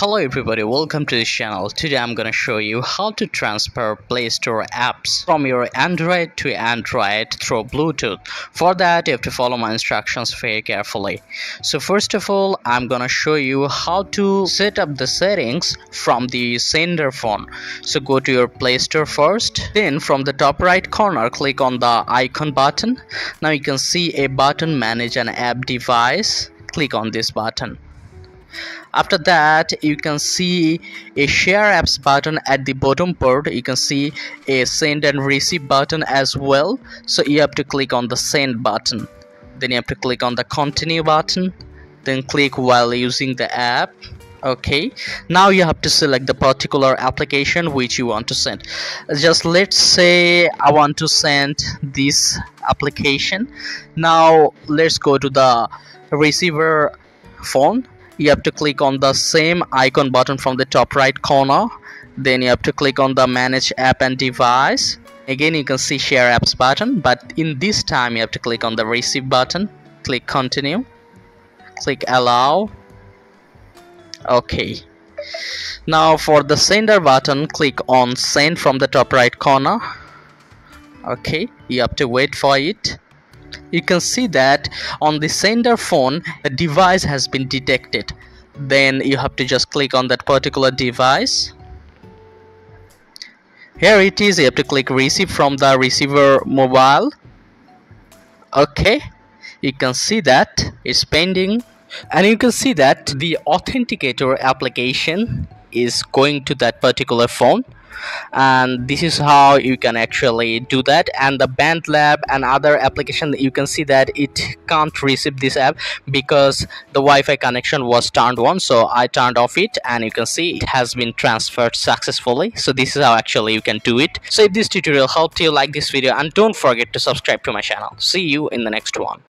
Hello everybody, welcome to this channel. Today I'm gonna show you how to transfer Play Store apps from your Android to Android through Bluetooth. For that you have to follow my instructions very carefully. So first of all, I'm gonna show you how to set up the settings from the sender phone. So go to your Play Store first, then from the top right corner click on the icon button. Now you can see a button manage an app device. Click on this button after that you can see a share apps button at the bottom part. You can see a send and receive button as well. So you have to click on the send button. Then you have to click on the continue button. Then click while using the app. Okay. Now you have to select the particular application which you want to send. Just let's say i want to send this application. Now let's go to the receiver phone you have to click on the same icon button from the top right corner. Then you have to click on the manage app and device. Again you can see share apps button but in this time you have to click on the receive button. Click continue. Click allow. Okay. Now for the sender button click on send from the top right corner. Okay. You have to wait for it you can see that on the sender phone a device has been detected. Then you have to just click on that particular device. Here it is. You have to click receive from the receiver mobile. Okay. You can see that it's pending. And you can see that the authenticator application is going to that particular phone and this is how you can actually do that. And the BandLab and other application you can see that it can't receive this app because the Wi-Fi connection was turned on. So I turned off it and you can see it has been transferred successfully. So this is how actually you can do it. So if this tutorial helped you like this video and don't forget to subscribe to my channel. See you in the next one